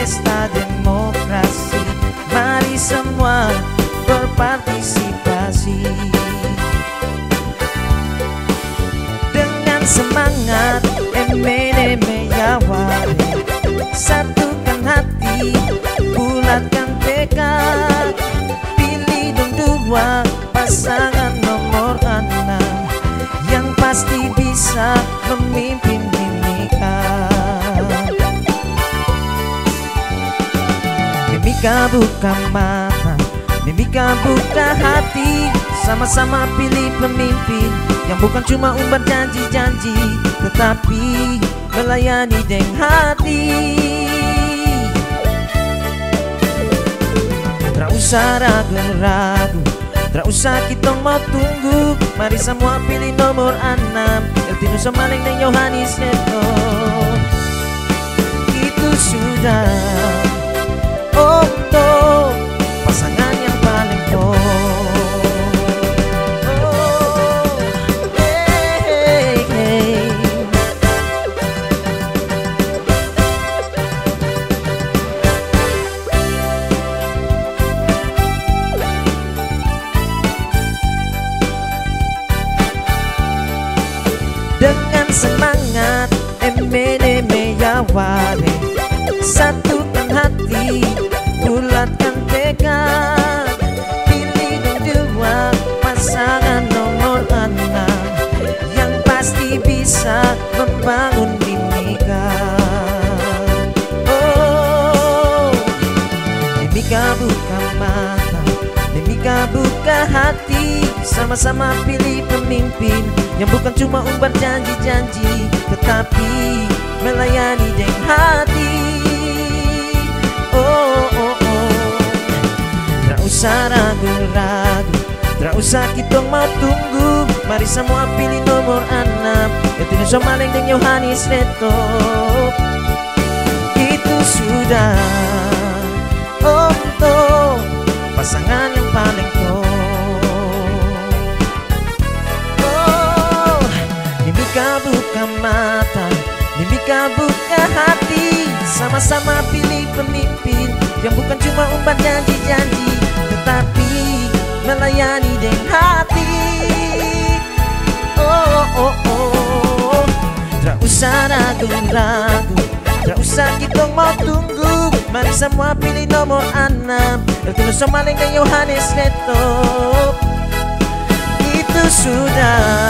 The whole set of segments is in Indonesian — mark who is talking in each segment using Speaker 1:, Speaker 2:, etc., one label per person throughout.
Speaker 1: pesta demokrasi Mari semua berpartisipasi. Dengan semangat emene yawari Satukan hati, bulatkan tekad. Pilih dong dua pasangan nomor enam. Yang pasti bisa memimpin Mimika buka mata Mimika buka hati? Sama-sama pilih pemimpin Yang bukan cuma umbar janji-janji Tetapi melayani dengan hati. Tak usah ragu-ragu Tak usah kita mau tunggu. Mari semua pilih nomor enam Eltino Somaling dan Yohanis Neto Dengan semangat. Emene meyaware Satukan hati, bulatkan tekad Pilih dua pasangan nomor enam Yang pasti bisa membangun mimika Oh, mimika buka mata Mimika buka hati Sama-sama pilih pemimpin Yang bukan cuma umbar janji-janji Tetapi melayani dengan hati. Oh, oh, oh. Tak usah ragu-ragu Tak usah kita mau tunggu Mari semua pilih nomor enam Yaitu Somaling dan Yohanis Neto Itu sudah Mimika buka mata. Mimika buka hati. Sama-sama pilih pemimpin Yang bukan cuma umbar janji-janji Tetapi melayani dengan hati. Oh, oh, oh. Tak usah ragu-ragu. Tak usah kita mau tunggu. Mari semua pilih nomor enam. Eltino Somaling dan Yohanes Neto. Itu sudah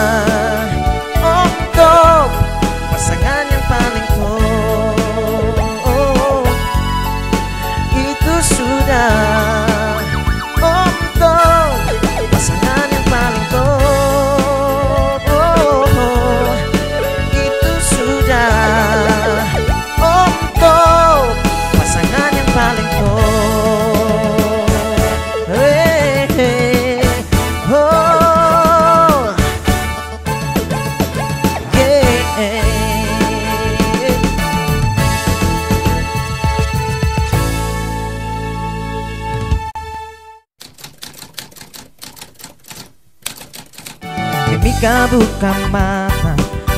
Speaker 1: Mimika buka mata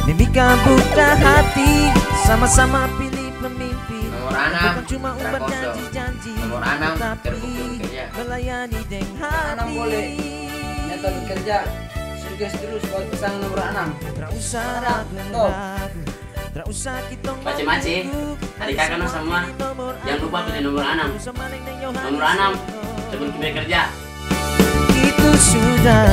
Speaker 1: Mimika buka hati Sama-sama pilih pemimpin.
Speaker 2: Nomor enam,
Speaker 1: Bukan cuma umbar
Speaker 2: Prakoso.
Speaker 1: janji-janji
Speaker 2: Nomor enam,
Speaker 1: Tapi
Speaker 2: terbuka bekerja.
Speaker 1: melayani dengan hati
Speaker 3: enam boleh. Nyata bekerja. Serius terus buat pasangan nomor 6
Speaker 1: Tak usah ragu-ragu Tak usah kita
Speaker 2: Maci-maci, adik kakak no semua, jangan lupa pilih nomor enam. Nomor enam. Sebelum bekerja.
Speaker 1: Itu sudah